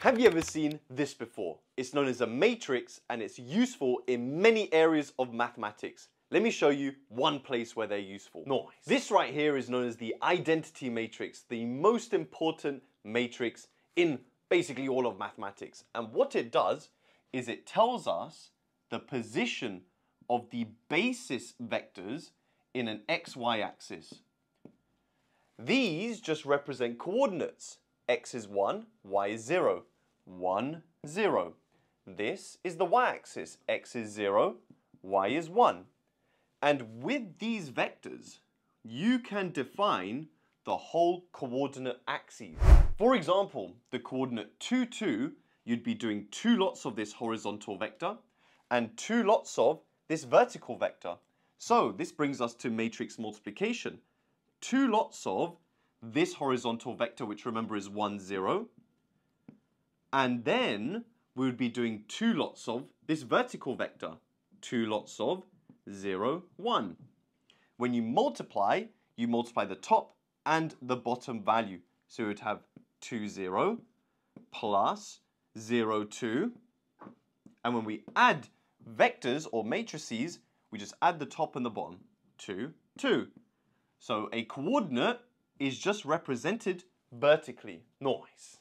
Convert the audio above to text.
Have you ever seen this before? It's known as a matrix and it's useful in many areas of mathematics. Let me show you one place where they're useful. Nice. This right here is known as the identity matrix, the most important matrix in basically all of mathematics. And what it does is it tells us the position of the basis vectors in an xy axis. These just represent coordinates. x is 1, y is 0. 1, 0. This is the y-axis. x is 0, y is 1. And with these vectors, you can define the whole coordinate axes. For example, the coordinate 2, 2, you'd be doing two lots of this horizontal vector and two lots of this vertical vector. So this brings us to matrix multiplication. Two lots of this horizontal vector, which remember is 1, 0. And then we would be doing two lots of this vertical vector. Two lots of 0, 1. When you multiply, you multiply the top and the bottom value. So you would have 2, 0 plus 0, 2. And when we add vectors or matrices, we just add the top and the bottom. 2, 2. So a coordinate is just represented vertically. Nice.